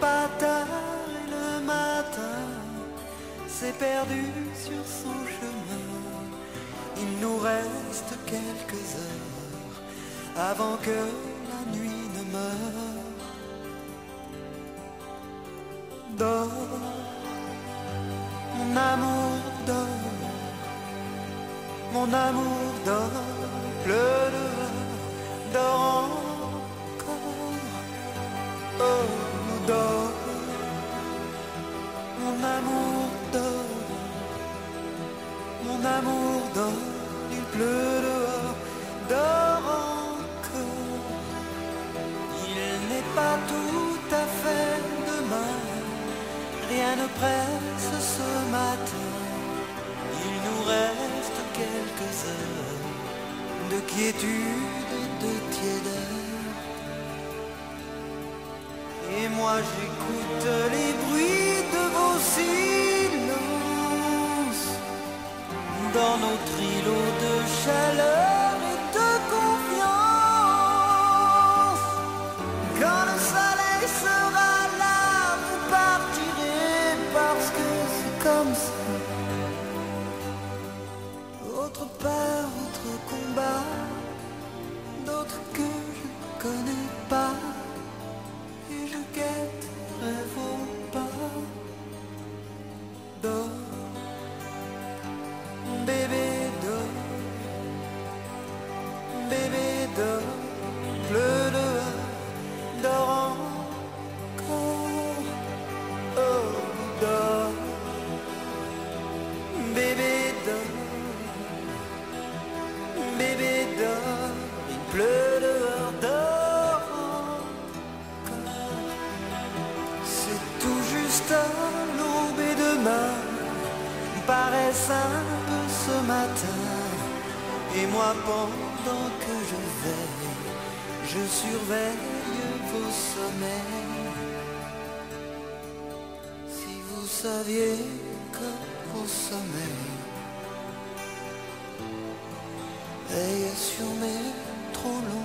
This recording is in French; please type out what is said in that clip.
tard et le matin s'est perdu sur son chemin. Il nous reste quelques heures avant que la nuit ne meure. Dors, mon amour dort, mon amour dort, pleure, dors amour dort, mon amour dort, il pleut dehors, dors encore, il n'est pas tout à fait demain. Rien ne presse ce matin, il nous reste quelques heures de quiétude de tiédeur. Et moi j'écoute les bruits dans notre îlot de chaleur et de confiance. Quand le soleil sera là, vous partirez parce que c'est comme ça. Autre part, autre combat, d'autres que je connais pleut dehors, encore. C'est tout juste à l'aube et demain paraît simple ce matin. Et moi pendant que je veille, je surveille vos sommeils. Si vous saviez que vos sommeils veillent sur mes trop longs